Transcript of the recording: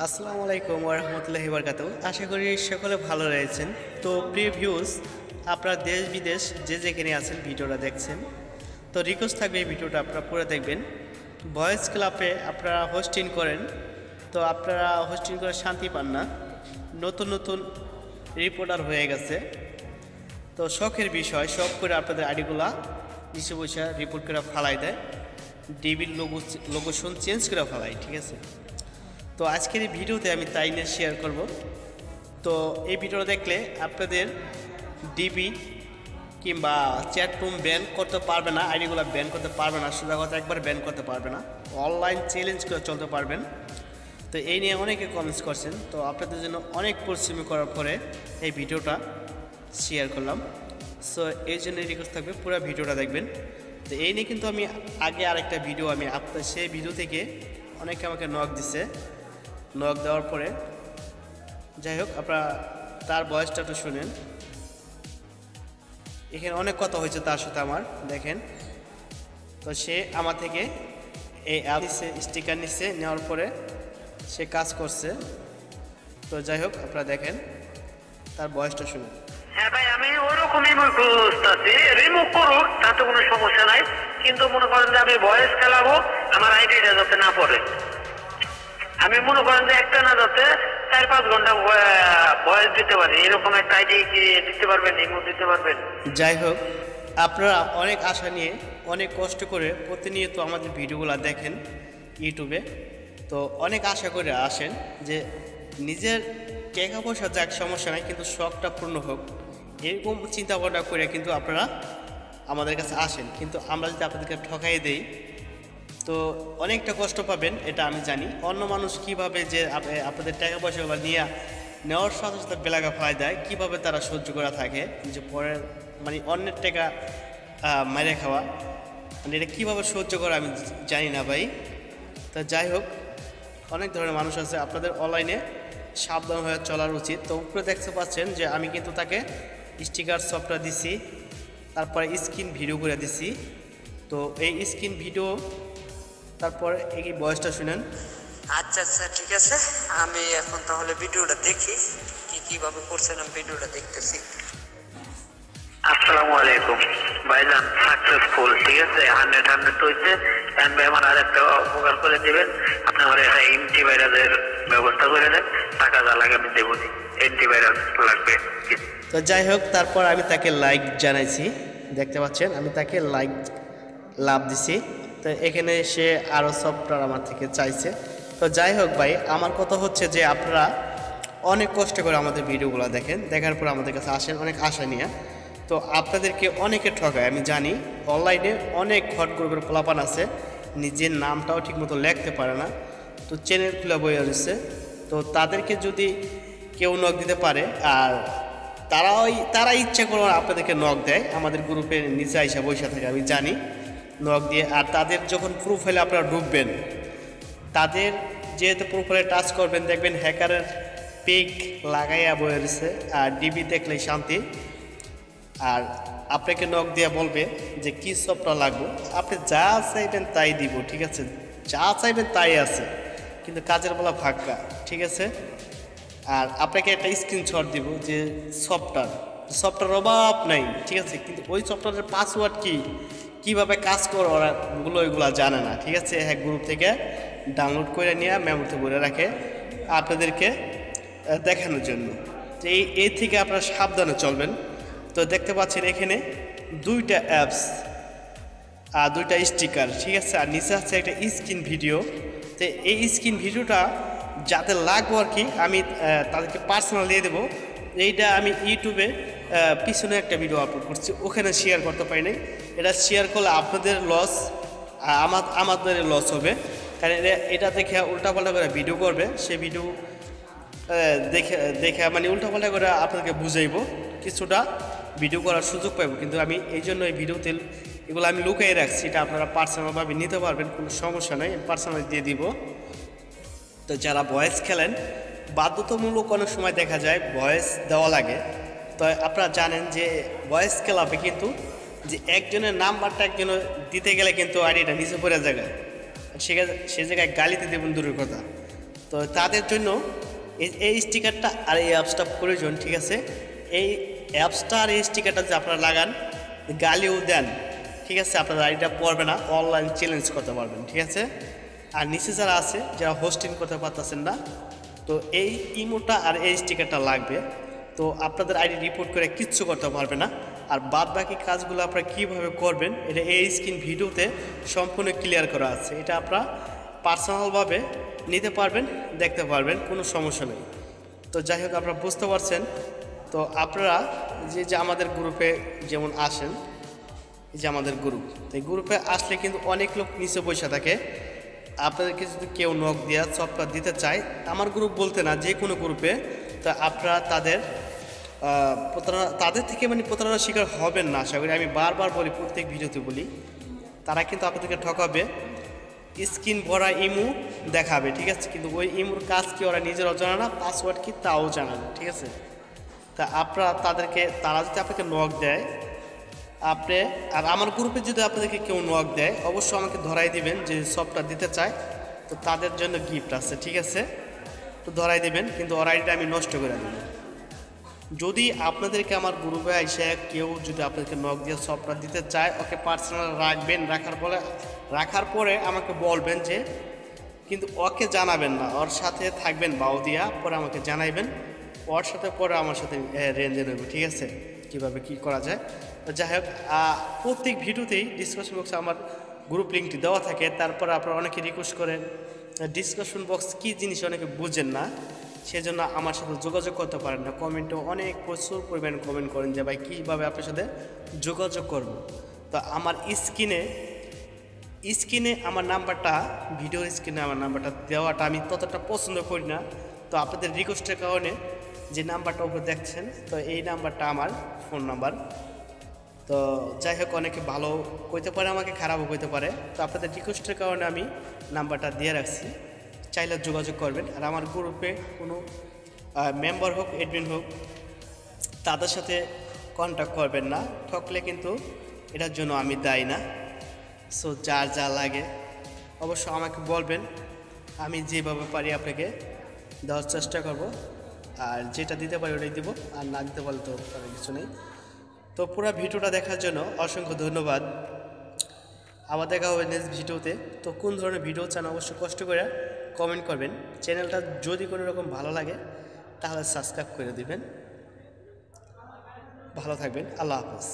আসসালামু আলাইকুম ওরহমতুল্লাহি বরকাত আশা করি সকলে ভালো রয়েছেন। তো প্রিয় ভিউজ আপনারা দেশ বিদেশ যে যেখানে আছেন ভিডিওটা দেখছেন। তো রিকোয়েস্ট থাকবে এই ভিডিওটা আপনারা পুরো দেখবেন। ভয়েস ক্লাবে আপনারা হোস্টিং করেন। তো আপনারা হোস্টিং করে শান্তি পান না। নতুন নতুন রিপোর্টার হয়ে গেছে। তো শখের বিষয়, শখ করে আপনাদের আইডিগুলা নিচে বসে রিপোর্ট করে ফালাই দেয়। ডিবির লোগো লোকেশন চেঞ্জ করে ফালাই, ঠিক আছে? তো আজকের এই ভিডিওতে আমি তাই নিয়ে শেয়ার করব। তো এই ভিডিওটা দেখলে আপনাদের ডিবি কিংবা চ্যাট রুম ব্যান করতে পারবে না আইডিগুলো ব্যান করতে পারবে না, সোজা কথা একবার ব্যান করতে পারবে না অনলাইন চ্যালেঞ্জ করে চলতে পারবেন। তো এই নিয়ে অনেকে কমেন্টস করছেন, তো আপনাদের জন্য অনেক পরিশ্রমী করার পরে এই ভিডিওটা শেয়ার করলাম। সো এই জন্য রিকোয়েস্ট থাকবে, পুরো ভিডিওটা দেখবেন। তো এই নিয়ে কিন্তু আমি আগে আরেকটা ভিডিও আমি আপনার সেই ভিডিও থেকে অনেকে আমাকে নক দিছে। নক দেওয়ার পরে, যাই হোক, আপনারা তার বয়সটা একটু শুনেন। এখানে অনেক কথা হয়েছে তার সাথে আমার, দেখেন। তো সে আমার থেকে এই অ্যাপ স্টিকার নিচ্ছে নেওয়ার পরে সে কাজ করছে। তো যাই হোক, আপনারা দেখেন, তার বয়সটা শুনুন। হ্যাঁ ভাই, আমি ওরকমই খুঁজতেছি রিমুভ করুক তাতে কোনো সমস্যা নাই। কিন্তু মনে করেন যে আমি ভয়েস খেলাবো, আমার আইডিটা যাতে না পড়ে। আমি মনে করেন যে একটা না যাতে চার পাঁচ ঘণ্টা বয়স দিতে পারি। এরকম একটা আইডি দিতে পারবেন রিমুভ দিতে পারবেন? যাই হোক, আপনারা অনেক আশা নিয়ে, অনেক কষ্ট করে প্রতিনিয়ত আমাদের ভিডিওগুলো দেখেন ইউটিউবে তো অনেক আশা করে আসেন যে নিজের টাকা পয়সা যাক, সমস্যা নাই, কিন্তু শখটা পূর্ণ হোক। এরকম চিন্তা ভাবনা করে কিন্তু আপনারা আমাদের কাছে আসেন। কিন্তু আমরা যদি আপনাদেরকে ঠকাই দেই তো অনেকটা কষ্ট পাবেন, এটা আমি জানি। অন্য মানুষ কীভাবে যে আপনাদের টাকা পয়সাগুলো নিয়ে নেওয়ার সাথে সাথে বেলাগা ফেলাই দেয়, কীভাবে তারা সহ্য করা থাকে, যে পরের মানে অন্যের টাকা মেরে খাওয়া মানে এটা কীভাবে সহ্য করা আমি জানি না ভাই। তা যাই হোক, অনেক ধরনের মানুষ আছে, আপনাদের অনলাইনে সাবধান হয়ে চলার উচিত। তো উপরে দেখতে পাচ্ছেন যে আমি কিন্তু তাকে স্টিকার সফটওয়্যার দিছি, তারপরে স্ক্রিন ভিডিও করে দিছি। তো এই স্ক্রিন ভিডিও তারপর এই বয়সটা শুনেন। আচ্ছা আচ্ছা ঠিক আছে। আমি এখন তাহলে ভিডিওটা দেখি কি কীভাবে করছেন আমি ভিডিওটা দেখতেছি। আসসালামু আলাইকুম। ভাইজান সাকসেসফুল ঠিক আছে? হান্ড্রেড হান্ড্রেড হয়েছে এন্ড ভাই আমার আরেকটা উপকার করে দেবেন। আপনি আমার একটা অ্যান্টিভাইরাসের ব্যবস্থা করে দেন। টাকা যা লাগে আমি দেবো। অ্যান্টিভাইরাস লাগবে। তো যাই হোক তারপর আমি তাকে লাইক জানাইছি। দেখতে পাচ্ছেন আমি তাকে লাইক লাভ দিছি। তো এখানে সে আরও সফটওয়্যার আমার থেকে চাইছে। তো যাই হোক ভাই, আমার কথা হচ্ছে যে আপনারা অনেক কষ্ট করে আমাদের ভিডিওগুলো দেখেন, দেখার পর আমাদের কাছে আসেন, অনেক আশা নিয়ে। তো আপনাদেরকে অনেকে ঠকায়, আমি জানি অনলাইনে অনেক ঘট গ্রুপের পোলাপান আছে, নিজের নামটাও ঠিকমতো লেখতে পারে না। তো চ্যানেল খুলে বই রয়েছে। তো তাদেরকে যদি কেউ নখ দিতে পারে, আর তারা ওই তারা ইচ্ছা করে আপনাদেরকে নখ দেয়, আমাদের গ্রুপের নিচে আইসা বৈশা থাকে, আমি জানি। নখ দিয়ে, আর তাদের যখন প্রোফাইলে আপনারা ঢুকবেন, তাদের যেহেতু প্রোফাইলে টাচ করবেন, দেখবেন হ্যাকারের পিক লাগাইয়া বয়ে রয়েছে, আর ডিবি দেখলেই শান্তি। আর আপনাকে নখ দিয়ে বলবে যে, কী সবটা লাগবে? আপনি যা চাইবেন তাই দিব, ঠিক আছে? যা চাইবেন তাই আছে, কিন্তু কাজের বলা ফাঁকা, ঠিক আছে? আর আপনাকে একটা স্ক্রিনশট দিব যে সফটওয়্যার সফটওয়্যার অভাব নাই, ঠিক আছে? কিন্তু ওই সফটওয়্যারের পাসওয়ার্ড কি? কীভাবে কাজ করে ওরা ওগুলো ওইগুলো জানে না, ঠিক আছে? হ্যাঁ গ্রুপ থেকে ডাউনলোড করে নিয়ে মেমোরিতে ভরে রাখে আপনাদেরকে দেখানোর জন্য। তো এই এই থেকে আপনারা সাবধানে চলবেন। তো দেখতে পাচ্ছেন এখানে দুইটা অ্যাপস আর দুইটা স্টিকার ঠিক আছে? আর নিচে আছে একটা স্ক্রিন ভিডিও তো এই স্ক্রিন ভিডিওটা যাতে লাগবো আর কি, আমি তাদেরকে পার্সোনাল দিয়ে দেবো। এইটা আমি ইউটিউবে পিছনে একটা ভিডিও আপলোড করছি। ওখানে শেয়ার করতে পারি নাই। এটা শেয়ার করলে আপনাদের লস আমার, আমাদের লস হবে। কারণ এটা- দেখে উল্টাপাল্টা করে ভিডিও করবে। সে ভিডিও দেখে দেখে মানে উল্টাপাল্টা করে আপনাদেরকে বুঝাইবো। কিছুটা ভিডিও করার সুযোগ পাইব। কিন্তু আমি এই জন্য এই ভিডিওতে এগুলো আমি লুকিয়ে রাখছি। এটা আপনারা পার্সোনালভাবে নিতে পারবেন, কোনো সমস্যা নেই। পার্সোনাল দিয়ে দিব। তো যারা ভয়েস খেলেন, বাধ্যতামূলক অনেক সময় দেখা যায় ভয়েস দেওয়া লাগে। তো আপনারা জানেন যে ভয়েস ক্লাবে কিন্তু যে একজনের নাম্বারটা একজনের দিতে গেলে কিন্তু আইডিটা নিচে পড়ে জায়গায় সে সে জায়গায় গালিতে দেবেন দূরের কথা। তো তাদের জন্য এই- স্টিকারটা আর এই অ্যাপসটা প্রয়োজন, ঠিক আছে? এই অ্যাপসটা আর এই স্টিকারটা যে আপনারা লাগান, গালিও দেন, ঠিক আছে? আপনার আইডিটা পড়বে না অনলাইন চ্যালেঞ্জ করতে পারবেন, ঠিক আছে? আর নিচে যারা আছে, যারা হোস্টিং করতে পারতেছেন না, তো এই ইমোটা আর এই স্টিকারটা লাগবে। তো আপনাদের আইডি রিপোর্ট করে কিচ্ছু করতে পারবে না। আর বাদ বাকি কাজগুলো আপনারা কীভাবে করবেন, এটা এই স্ক্রিন ভিডিওতে সম্পূর্ণ ক্লিয়ার করা আছে। এটা আপনারা পার্সোনালভাবে নিতে পারবেন, দেখতে পারবেন, কোনো সমস্যা নেই। তো যাই হোক, আপনারা বুঝতে পারছেন। তো আপনারা যে যে আমাদের গ্রুপে যেমন আসেন যে আমাদের গ্রুপ তো এই গ্রুপে আসলে কিন্তু অনেক লোক নিচে বসে থাকে। আপনাদেরকে যদি কেউ নখ দেওয়া সফটওয়্যার দিতে চায়, আমার গ্রুপ বলতে না, যে কোনো গ্রুপে তো আপনারা তাদের প্রতারণা তাদের থেকে মানে প্রতারণার শিকার হবেন না, আশা করি। আমি বারবার বলি, প্রত্যেক ভিডিওতে বলি, তারা কিন্তু আপনাদেরকে ঠকাবে। স্ক্রিন ভরা ইমু দেখাবে, ঠিক আছে? কিন্তু ওই ইমুর কাজ কি, ওরা নিজেরাও জানে না? পাসওয়ার্ড কি, তাও জানে না, ঠিক আছে? তা আপনারা তাদেরকে তারা যদি আপনাকে নখ দেয়, আপনি আর আমার গ্রুপে যদি আপনাদেরকে কেউ নক দেয়, অবশ্যই আমাকে ধরাই দিবেন যে সবটা দিতে চায়। তো তাদের জন্য গিফট আছে, ঠিক আছে? তো ধরাই দিবেন, কিন্তু ওর আইডিটা আমি নষ্ট করে দেবো। যদি আপনাদেরকে আমার গ্রুপে এসে কেউ যদি আপনাদেরকে নক দিয়ে সবটা দিতে চায়, ওকে পার্সোনাল রাখবেন, রাখার পরে রাখার পরে আমাকে বলবেন যে, কিন্তু ওকে জানাবেন না, ওর সাথে থাকবেন বাউ দিয়া, পরে আমাকে জানাইবেন, ওর সাথে পরে আমার সাথে রেঞ্জে নেব ঠিক আছে? কীভাবে কি করা যায়? যাই হোক প্রত্যেক ভিডিওতেই ডিসকাশন বক্সে আমার গ্রুপ লিঙ্কটি দেওয়া থাকে, তারপর আপনারা অনেকে রিকোয়েস্ট করেন। ডিসকাশন বক্স কী জিনিস অনেকে বুঝেন না। সেজন্য আমার সাথে যোগাযোগ করতে পারেন না। কমেন্টে অনেক প্রচুর পরিমাণ কমেন্ট করেন যে, ভাই, কীভাবে আপনার সাথে যোগাযোগ করব? তো আমার স্ক্রিনে স্ক্রিনে আমার নাম্বারটা ভিডিও স্ক্রিনে আমার নাম্বারটা দেওয়াটা আমি ততটা পছন্দ করি না। তো আপনাদের রিকোয়েস্টের কারণে যে নাম্বারটা উপরে দেখছেন, তো এই নাম্বারটা আমার ফোন নাম্বার তো যাই হোক, অনেকে ভালো কইতে পারে, আমাকে খারাপও কইতে পারে। তো আপনাদের রিকোয়েস্টের কারণে আমি নাম্বারটা দিয়ে রাখছি। চাইলে যোগাযোগ করবেন। আর আমার গ্রুপে কোনো মেম্বার হোক এডমিন হোক, তাদের সাথে কন্ট্যাক্ট করবেন না। ঠকলে কিন্তু এটার জন্য আমি দায়ী না। সো যার যা লাগে, অবশ্য আমাকে বলবেন। আমি যেভাবে পারি আপনাকে দেওয়ার চেষ্টা করব। আর যেটা দিতে পারি ওটাই দেবো, আর না দিতে পারলে তো কিছু নেই। তো পুরো ভিডিওটা দেখার জন্য অসংখ্য ধন্যবাদ। আবার দেখা হবে নেক্সট ভিডিওতে। তো কোন ধরনের ভিডিও চান অবশ্যই কষ্ট করে কমেন্ট করবেন। চ্যানেলটা যদি কোনো রকম ভালো লাগে, তাহলে সাবস্ক্রাইব করে দিবেন। ভালো থাকবেন। আল্লাহ হাফেজ।